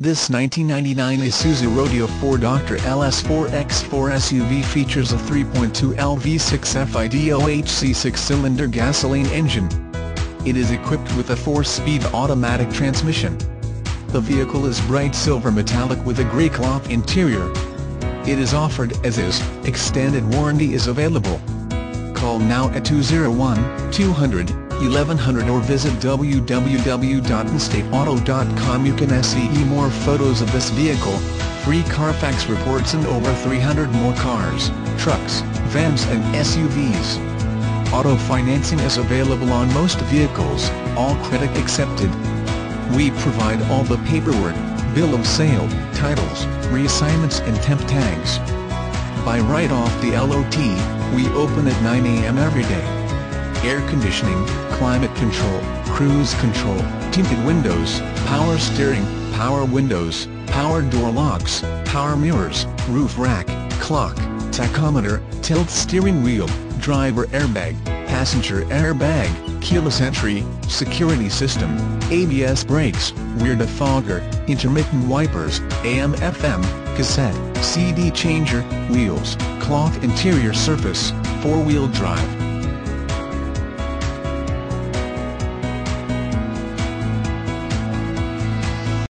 This 1999 Isuzu Rodeo 4 Dr. LS4X4 SUV features a 3.2 L V6 FIDOHC six-cylinder gasoline engine. It is equipped with a four-speed automatic transmission. The vehicle is bright silver metallic with a grey cloth interior. It is offered as is, extended warranty is available. Call now at 201 200 1100 or visit www.instateauto.com You can see more photos of this vehicle, free Carfax reports and over 300 more cars, trucks, vans and SUVs. Auto financing is available on most vehicles, all credit accepted. We provide all the paperwork, bill of sale, titles, reassignments and temp tags. Buy right off the LOT, we open at 9 a.m. every day air conditioning, climate control, cruise control, tinted windows, power steering, power windows, power door locks, power mirrors, roof rack, clock, tachometer, tilt steering wheel, driver airbag, passenger airbag, keyless entry, security system, ABS brakes, rear defogger, intermittent wipers, AM-FM, cassette, CD changer, wheels, cloth interior surface, four-wheel drive,